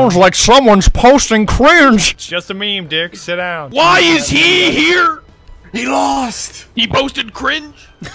Sounds like someone's posting cringe. It's just a meme, Dick. Sit down. Why is he here? He lost. He posted cringe.